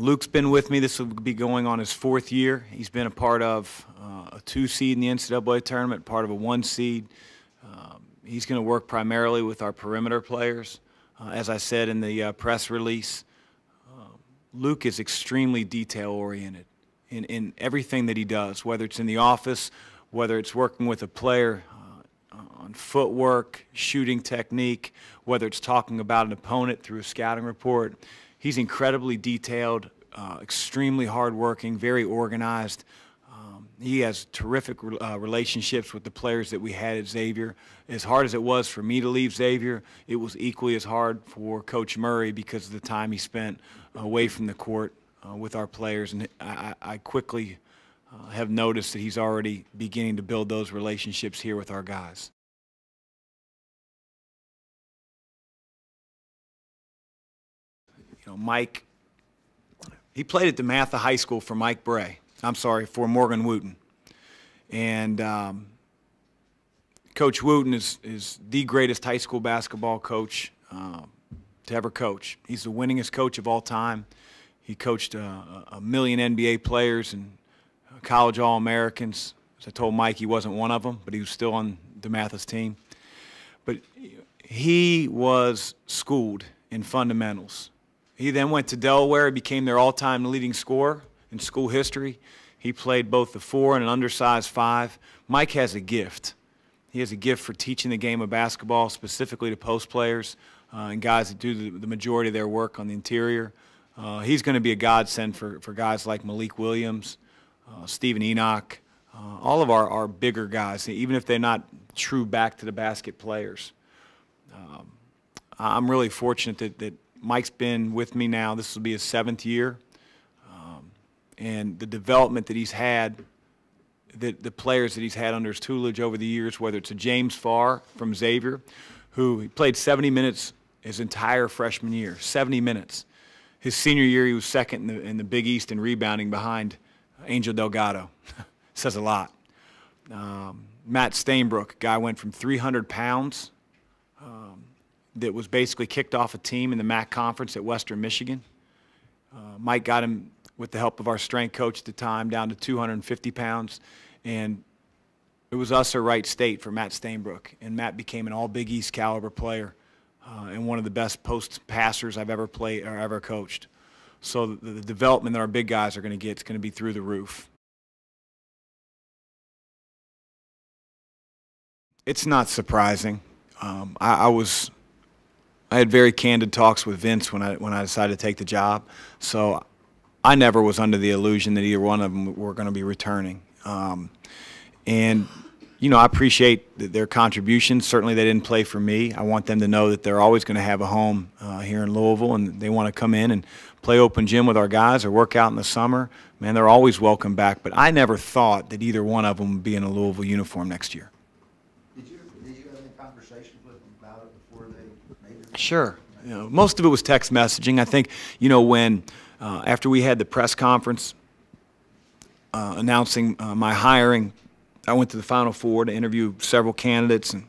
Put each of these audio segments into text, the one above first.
Luke's been with me. This will be going on his fourth year. He's been a part of uh, a two seed in the NCAA tournament, part of a one seed. Um, he's going to work primarily with our perimeter players. Uh, as I said in the uh, press release, uh, Luke is extremely detail oriented in, in everything that he does, whether it's in the office, whether it's working with a player uh, on footwork, shooting technique, whether it's talking about an opponent through a scouting report. He's incredibly detailed, uh, extremely hardworking, very organized. Um, he has terrific uh, relationships with the players that we had at Xavier. As hard as it was for me to leave Xavier, it was equally as hard for Coach Murray because of the time he spent away from the court uh, with our players. And I, I quickly uh, have noticed that he's already beginning to build those relationships here with our guys. You know, Mike, he played at DeMatha High School for Mike Brey. I'm sorry, for Morgan Wooten. And um, Coach Wooten is, is the greatest high school basketball coach uh, to ever coach. He's the winningest coach of all time. He coached uh, a million NBA players and college All-Americans. As I told Mike, he wasn't one of them, but he was still on DeMatha's team. But he was schooled in fundamentals. He then went to Delaware, became their all-time leading scorer in school history. He played both the four and an undersized five. Mike has a gift. He has a gift for teaching the game of basketball, specifically to post players uh, and guys that do the, the, majority of their work on the interior. Uh, he's going to be a godsend for, for guys like Malik Williams, uh, Steven Enoch, uh, all of our, our bigger guys, even if they're not true back to the basket players. Um, I'm really fortunate that, that Mike's been with me now. This will be his seventh year. Um, and the development that he's had, the, the players that he's had under his tutelage over the years, whether it's a James Farr from Xavier, who played 70 minutes his entire freshman year, 70 minutes. His senior year, he was second in the, in the Big East in rebounding behind Angel Delgado. Says a lot. Um, Matt Stainbrook, guy went from 300 pounds that was basically kicked off a team in the MAC conference at Western Michigan. Uh, Mike got him with the help of our strength coach at the time down to 250 pounds, and it was us or Wright State for Matt Stainbrook, and Matt became an All Big East caliber player uh, and one of the best post passers I've ever played or ever coached. So the, the development that our big guys are going to get is going to be through the roof. It's not surprising. Um, I, I was I had very candid talks with Vince when I when I decided to take the job. So I never was under the illusion that either one of them were going to be returning. Um, and you know, I appreciate their contributions. Certainly, they didn't play for me. I want them to know that they're always going to have a home uh, here in Louisville, and they want to come in and play open gym with our guys or work out in the summer. Man, they're always welcome back. But I never thought that either one of them would be in a Louisville uniform next year. Sure. You know, most of it was text messaging. I think, you know, when uh, after we had the press conference uh, announcing uh, my hiring, I went to the Final Four to interview several candidates, and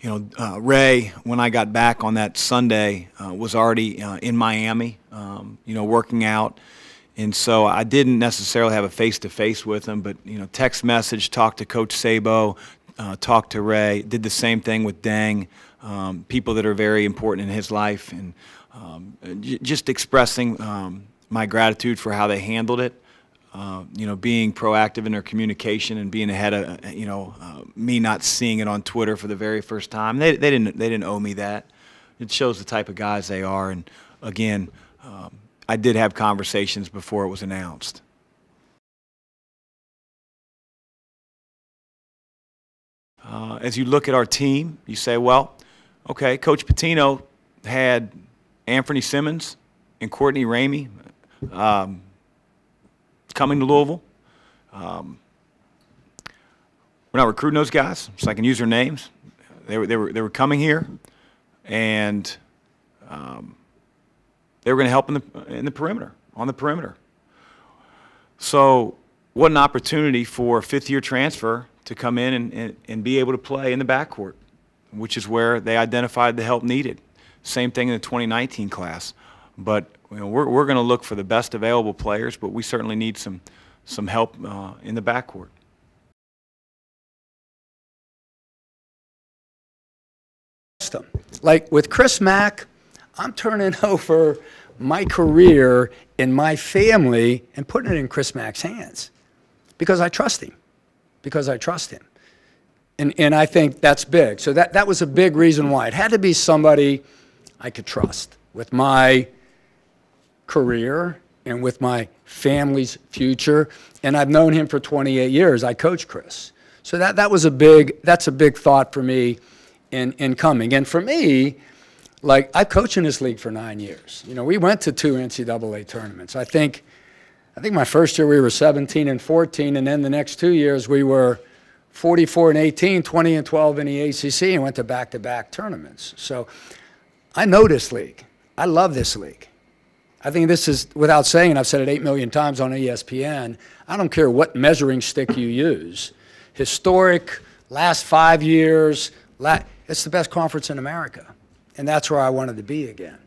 you know, uh, Ray, when I got back on that Sunday, uh, was already uh, in Miami, um, you know, working out. And so I didn't necessarily have a face-to-face with him, but, you know, text message, talked to Coach Sabo, uh, talked to Ray, did the same thing with Deng um, people that are very important in his life, and um, just expressing um, my gratitude for how they handled it. Uh, you know, being proactive in their communication and being ahead of, you know, uh, me not seeing it on Twitter for the very first time. They, they didn't they didn't owe me that. It shows the type of guys they are. And again, um, I did have conversations before it was announced. Uh, as you look at our team, you say, well, Okay, Coach Pitino had Anfernee Simons and Courtney Ramey um, coming to Louisville. Um, we're not recruiting those guys, so I can use their names. They were, they were, they were coming here, and um, they were going to help in the, in the perimeter, on the perimeter. So what an opportunity for a fifth-year transfer to come in and, and, and be able to play in the backcourt which is where they identified the help needed. Same thing in the 2019 class. But you know, we're, we're going to look for the best available players, but we certainly need some, some help uh, in the backcourt. Like with Chris Mack, I'm turning over my career and my family and putting it in Chris Mack's hands because I trust him. Because I trust him. And, and I think that's big. So that, that was a big reason why. It had to be somebody I could trust with my career and with my family's future. And I've known him for 28 years. I coached Chris. So that, that was a big, that's a big thought for me in, in coming. And for me, like I've coached in this league for nine years. You know, we went to two NCAA tournaments. I think, I think my first year we were 17 and 14, and then the next two years we were 44 and 18, 20 and 12 in the ACC, and went to back-to-back tournaments. So I know this league. I love this league. I think this is, without saying, I've said it 8 million times on ESPN, I don't care what measuring stick you use. Historic, last five years, la- it's the best conference in America. And that's where I wanted to be again.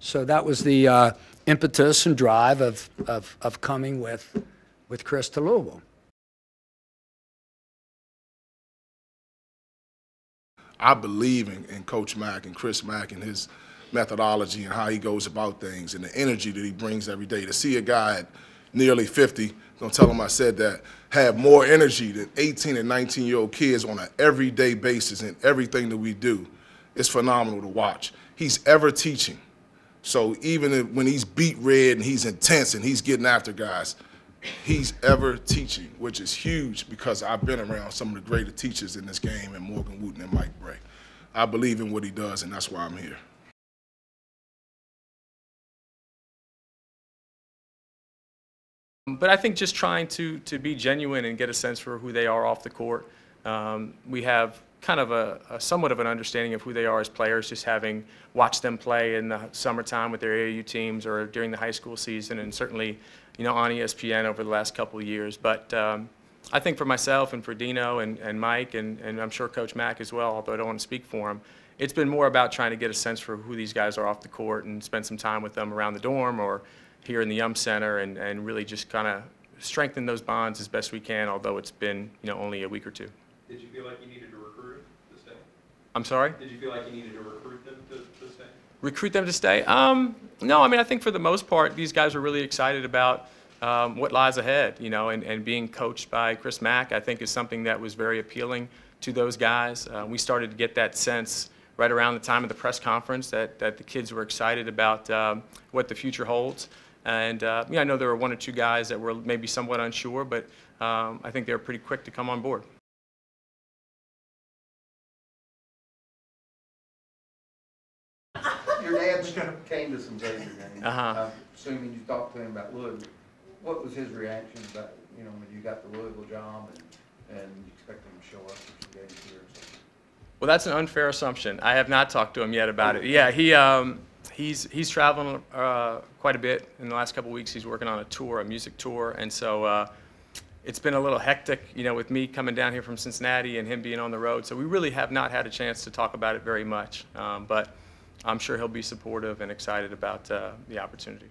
So that was the uh, impetus and drive of, of, of coming with, with Chris to Louisville. I believe in, in Coach Mack and Chris Mack and his methodology and how he goes about things and the energy that he brings every day. To see a guy at nearly 50, don't tell him I said that, have more energy than 18 and 19 year old kids on an everyday basis in everything that we do, it's phenomenal to watch. He's ever teaching. So even when he's beet red and he's intense and he's getting after guys, he's ever teaching, which is huge because I've been around some of the greater teachers in this game, and Morgan Wooten and Mike Brey. I believe in what he does, and that's why I'm here. But I think just trying to, to be genuine and get a sense for who they are off the court. Um, we have kind of a, a somewhat of an understanding of who they are as players, just having watched them play in the summertime with their AAU teams or during the high school season, and certainly, you know, on ESPN over the last couple of years. But um, I think for myself and for Dino and, and Mike, and, and I'm sure Coach Mack as well, although I don't want to speak for him, it's been more about trying to get a sense for who these guys are off the court and spend some time with them around the dorm or here in the Yum Center and, and really just kind of strengthen those bonds as best we can, although it's been, you know, only a week or two. Did you feel like you needed to recruit to stay? I'm sorry? Did you feel like you needed to recruit them to, to stay? recruit them to stay? Um, no, I mean, I think for the most part, these guys are really excited about um, what lies ahead, you know, and, and being coached by Chris Mack, I think is something that was very appealing to those guys. Uh, we started to get that sense right around the time of the press conference that, that the kids were excited about um, what the future holds. And, uh, yeah, I know there were one or two guys that were maybe somewhat unsure, but um, I think they were pretty quick to come on board. Came to some Xavier games. Uh-huh. I'm Assuming you talked to him about Louisville. What was his reaction about, you know, when you got the Louisville job and, and you expect him to show up for games here? or something? Well, that's an unfair assumption. I have not talked to him yet about it. Yeah, he um, he's he's traveling uh, quite a bit in the last couple of weeks. He's working on a tour, a music tour, and so uh, it's been a little hectic, you know, with me coming down here from Cincinnati and him being on the road. So we really have not had a chance to talk about it very much. Um, but I'm sure he'll be supportive and excited about uh, the opportunity.